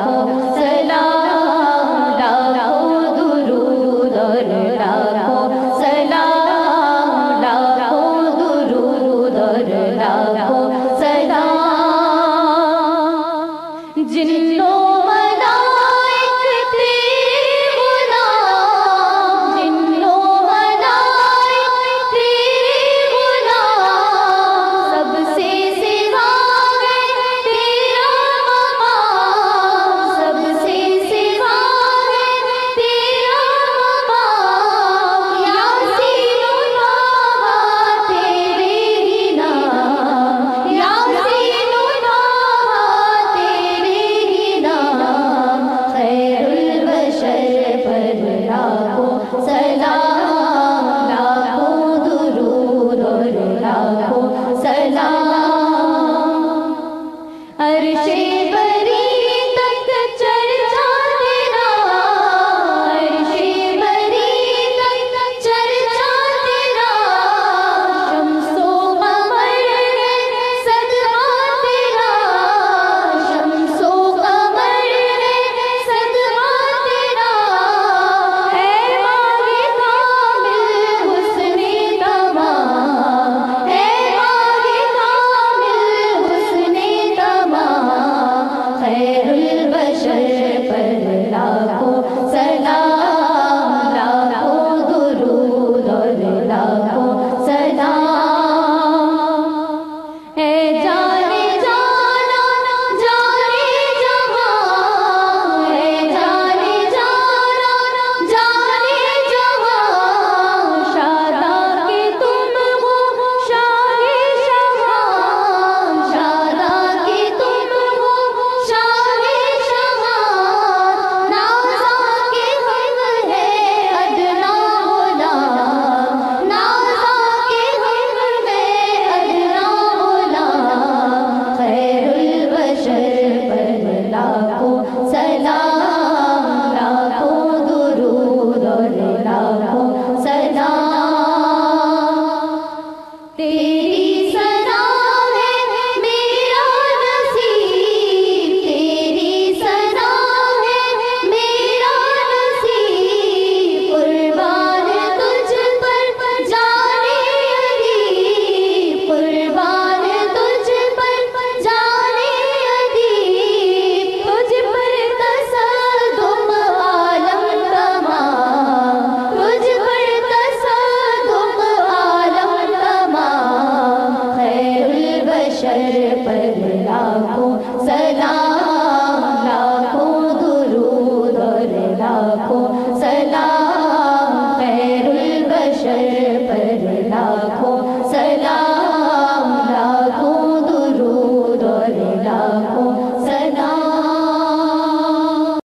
Oh,